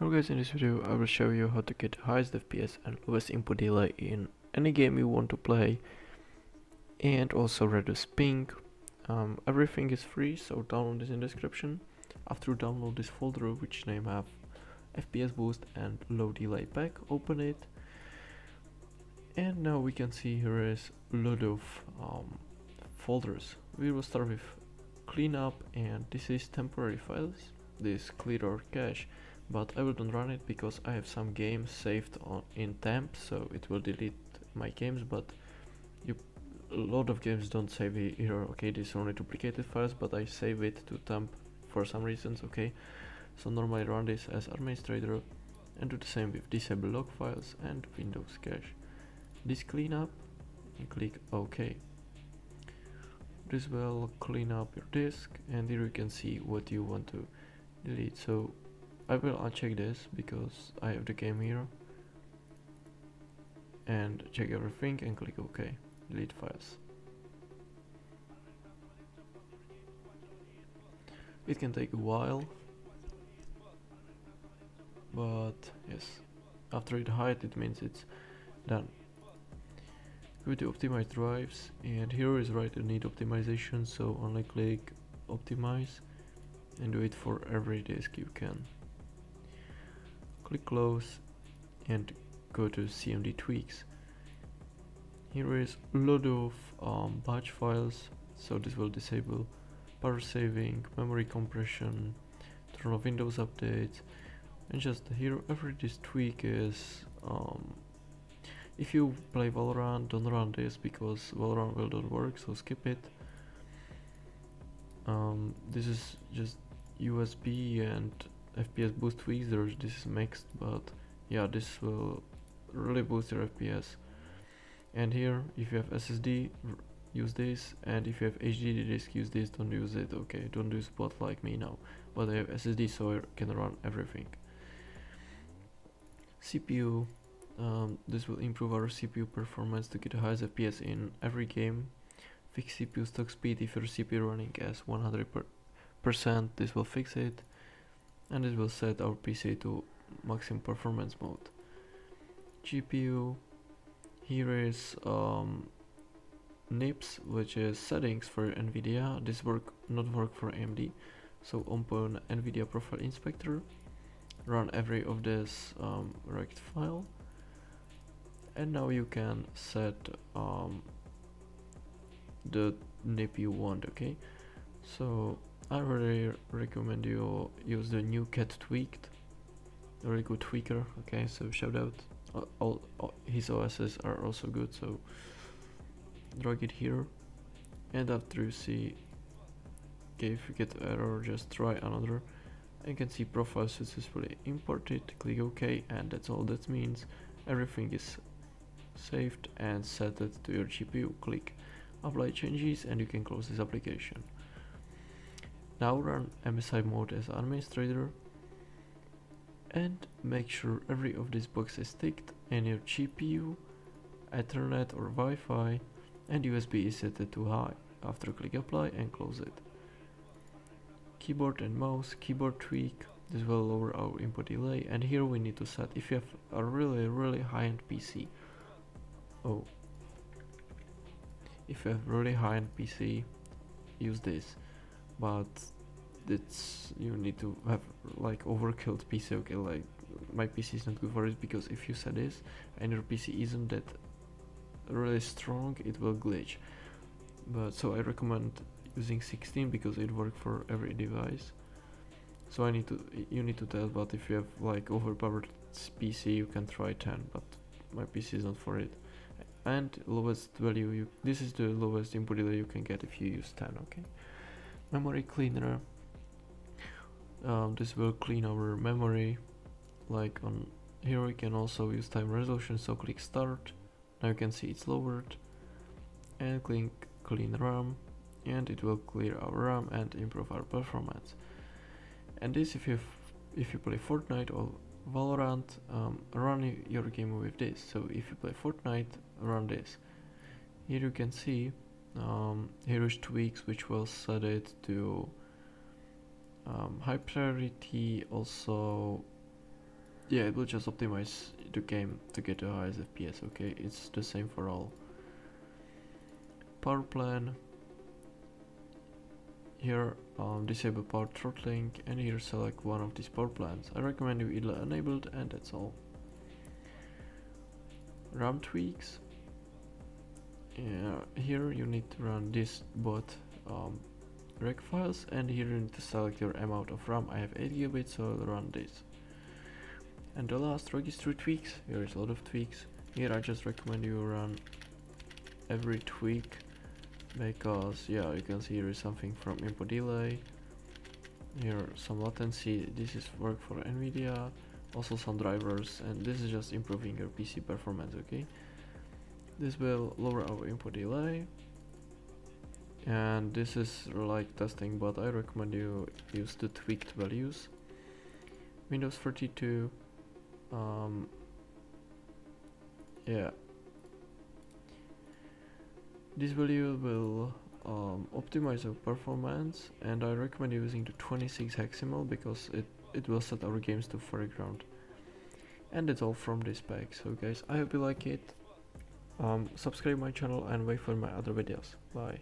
Hello guys, in this video I will show you how to get highest FPS and lowest input delay in any game you want to play and also reduce ping. Um, everything is free so download this in description. After you download this folder which name have FPS boost and low delay pack, open it and now we can see here is a lot of um, folders. We will start with cleanup and this is temporary files. This clear our cache but I wouldn't run it because I have some games saved on in temp so it will delete my games but you a lot of games don't save here okay this are only duplicated files but I save it to temp for some reasons okay so normally run this as administrator and do the same with disable log files and windows cache. This cleanup and click ok this will clean up your disk and here you can see what you want to delete. So I will uncheck this because I have the game here. And check everything and click OK. Delete files. It can take a while but yes. After it hide it means it's done. Go to optimize drives and here is right need optimization so only click optimize and do it for every disk you can click close and go to CMD tweaks. Here is a lot of um, batch files. So this will disable power saving memory compression turn off windows updates and just here every this tweak is um, if you play Valorant don't run this because Valorant will not work so skip it. Um, this is just USB and FPS boost tweaks there this is mixed but yeah this will really boost your FPS and here if you have SSD use this and if you have HDD disk use this don't use it okay don't use both like me now. But I have SSD so I can run everything. CPU um, this will improve our CPU performance to get the highest FPS in every game. Fix CPU stock speed if your CPU running as 100% this will fix it and it will set our PC to maximum performance mode. GPU, here is um, NIPS which is settings for NVIDIA, this work not work for AMD, so open NVIDIA profile inspector, run every of this um, rect file. And now you can set um, the NIP you want okay? So I really recommend you use the new cat tweaked. Very good tweaker okay so shout out. All, all, his OSs are also good so drag it here. And after you see okay if you get error just try another. You can see profile successfully imported click ok and that's all. That means everything is saved and set it to your GPU click apply changes and you can close this application now run MSI mode as administrator and make sure every of these boxes is ticked and your GPU, Ethernet or Wi-Fi and USB is set to high. After click apply and close it. Keyboard and mouse, keyboard tweak, this will lower our input delay and here we need to set if you have a really really high-end PC. Oh. If you have really high-end PC, use this but it's you need to have like overkilled PC okay like my PC is not good for it because if you set this and your PC isn't that really strong it will glitch. But so I recommend using 16 because it works for every device. So I need to you need to test but if you have like overpowered PC you can try 10 but my PC is not for it. And lowest value you this is the lowest input delay you can get if you use 10 okay memory cleaner. Um, this will clean our memory. Like on here we can also use time resolution so click start. Now you can see it's lowered. And click clean RAM. And it will clear our RAM and improve our performance. And this if you if you play Fortnite or Valorant um, run your game with this. So if you play Fortnite run this. Here you can see um, here is tweaks which will set it to um, high priority. Also yeah it will just optimize the game to get the highest fps okay? It's the same for all. Power plan. Here um, disable power throttling and here select one of these power plans. I recommend you either enabled and that's all. RAM tweaks yeah here you need to run this bot um, rec files and here you need to select your amount of RAM. I have 8 gigabits so I'll run this. And the last registry tweaks. Here is a lot of tweaks. Here I just recommend you run every tweak because yeah you can see here is something from input delay. Here some latency. This is work for nvidia. Also some drivers. And this is just improving your pc performance okay this will lower our input delay and this is like testing but i recommend you use the tweaked values windows 32 um, yeah this value will um, optimize your performance and I recommend using the 26 hexamal because it, it will set our games to foreground. And that's all from this pack. So guys, I hope you like it. Um, subscribe my channel and wait for my other videos. Bye.